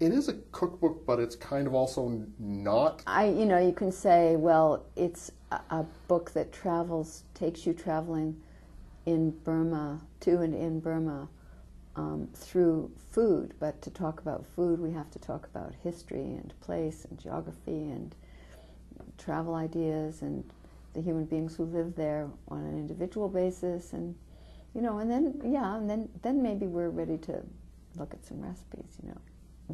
it is a cookbook, but it's kind of also not. I, you know, you can say, well, it's a, a book that travels, takes you traveling in Burma, to and in Burma, um, through food. But to talk about food, we have to talk about history and place and geography and travel ideas and the human beings who live there on an individual basis and you know and then yeah and then then maybe we're ready to look at some recipes you know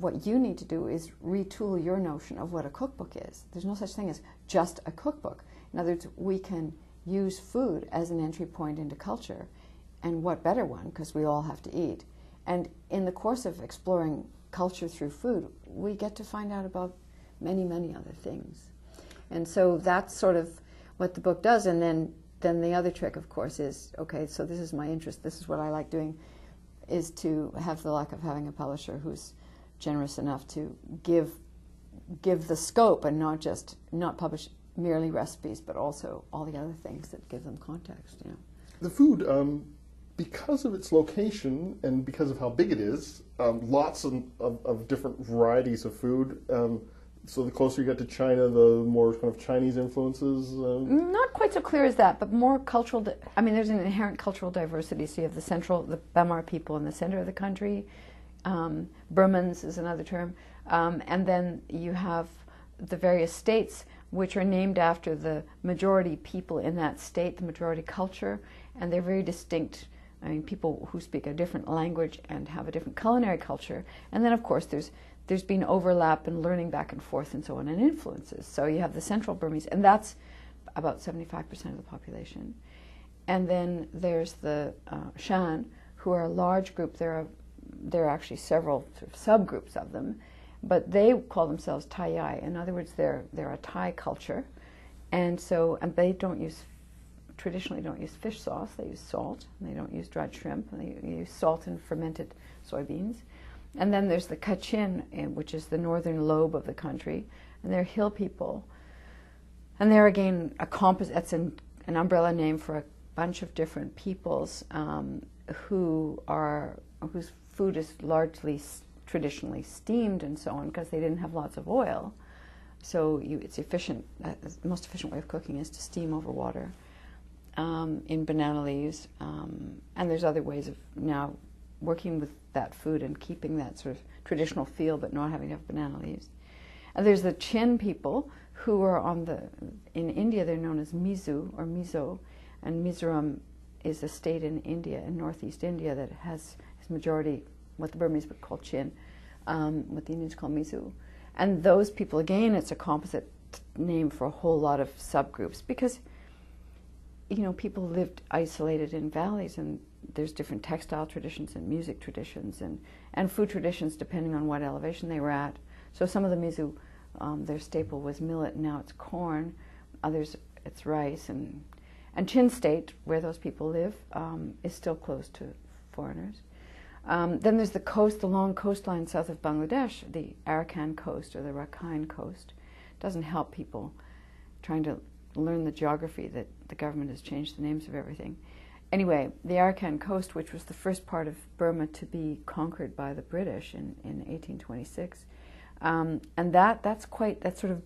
what you need to do is retool your notion of what a cookbook is. There's no such thing as just a cookbook. In other words we can use food as an entry point into culture and what better one because we all have to eat. And in the course of exploring culture through food we get to find out about many many other things. And so that's sort of what the book does. And then, then the other trick, of course, is okay, so this is my interest, this is what I like doing, is to have the luck of having a publisher who's generous enough to give give the scope and not just not publish merely recipes, but also all the other things that give them context. You know. The food, um, because of its location and because of how big it is, um, lots of, of, of, different varieties of food. Um, so the closer you get to China, the more kind of Chinese influences. Um... Not quite so clear as that, but more cultural. Di- I mean, there's an inherent cultural diversity. So you have the central, the Bamar people in the center of the country. Um, Burmans is another term, um, and then you have the various states which are named after the majority people in that state, the majority culture, and they're very distinct. I mean, people who speak a different language and have a different culinary culture. And then, of course, there's there's been overlap and learning back and forth and so on and influences. So you have the central Burmese, and that's about 75% of the population. And then there's the uh, Shan, who are a large group. There are, there are actually several sort of subgroups of them, but they call themselves Thai. In other words, they're, they're a Thai culture. And so, and they don't use, traditionally don't use fish sauce. They use salt. And they don't use dried shrimp. And they use salt and fermented soybeans. And then there's the Kachin, eh, which is the northern lobe of the country, and they're hill people. And they're again a composite, that's an, an umbrella name for a bunch of different peoples um, who are, whose food is largely traditionally steamed and so on because they didn't have lots of oil. So you, it's efficient, uh, the most efficient way of cooking is to steam over water um, in banana leaves. Um, and there's other ways of now working with that food and keeping that sort of traditional feel, but not having to have banana leaves. And there's the Chin people who are on the, in India they're known as Mizo or Mizo, and Mizoram is a state in India, in northeast India, that has its majority, what the Burmese would call Chin, um, what the Indians call Mizo. And those people, again, it's a composite name for a whole lot of subgroups because, you know, people lived isolated in valleys and there's different textile traditions and music traditions and, and food traditions depending on what elevation they were at. So some of the Mizo, um, their staple was millet, and now it's corn. Others, it's rice. And, and Chin State, where those people live, um, is still closed to foreigners. Um, then there's the coast, the long coastline south of Bangladesh, the Arakan coast or the Rakhine coast. It doesn't help people trying to learn the geography that the government has changed the names of everything anyway, the Arakan coast, which was the first part of Burma to be conquered by the British in, in 1826, um, and that that's quite that's sort of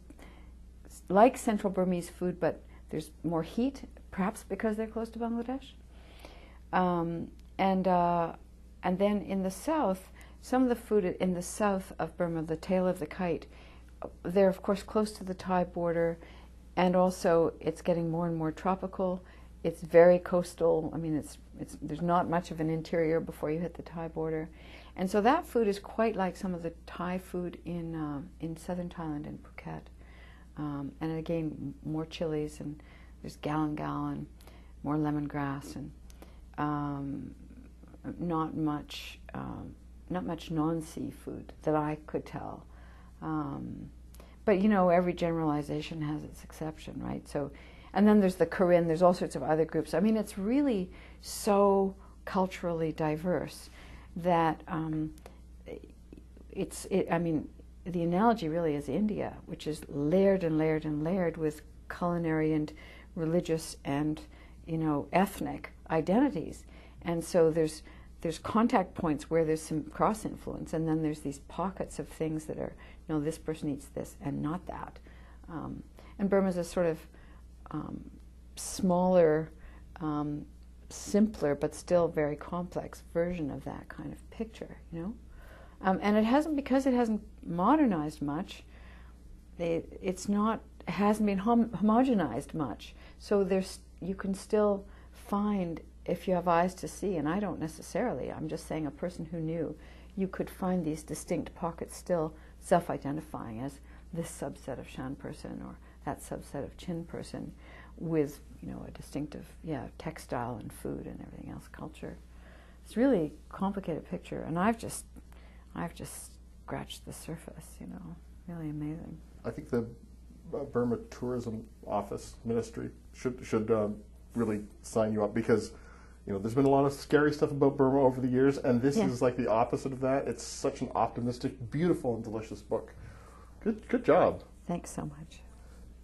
like Central Burmese food, but there's more heat, perhaps because they're close to Bangladesh, um, and uh, and then in the south, some of the food in the south of Burma, the tail of the kite, they're of course close to the Thai border, and also it's getting more and more tropical it's very coastal. I mean, it's, it's, there's not much of an interior before you hit the Thai border. And so that food is quite like some of the Thai food in, uh, in southern Thailand and Phuket. Um, and again, more chilies and there's galangal, more lemongrass and um, not much, um, not much non-seafood that I could tell. Um, but you know, every generalization has its exception, right? So and then there's the Karen. there's all sorts of other groups. I mean, it's really so culturally diverse that um, it's, it, I mean, the analogy really is India, which is layered and layered and layered with culinary and religious and, you know, ethnic identities. And so there's there's contact points where there's some cross influence, and then there's these pockets of things that are, you know, this person eats this and not that. Um, and Burma's a sort of um, smaller, um, simpler, but still very complex version of that kind of picture, you know. Um, and it hasn't because it hasn't modernized much. They, it's not hasn't been hom- homogenized much. So there's you can still find if you have eyes to see, and I don't necessarily. I'm just saying a person who knew, you could find these distinct pockets still self-identifying as this subset of Shan person or that subset of Chin person, with you know a distinctive yeah textile and food and everything else culture. It's really complicated picture, and I've just I've just scratched the surface. You know, really amazing. I think the Burma Tourism Office Ministry should should uh, really sign you up because you know there's been a lot of scary stuff about Burma over the years, and this Yeah. is like the opposite of that. It's such an optimistic, beautiful, and delicious book. Good good job. Thanks so much.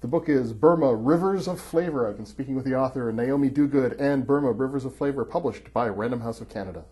The book is Burma Rivers of Flavor. I've been speaking with the author Naomi Duguid and Burma Rivers of Flavor, published by Random House of Canada.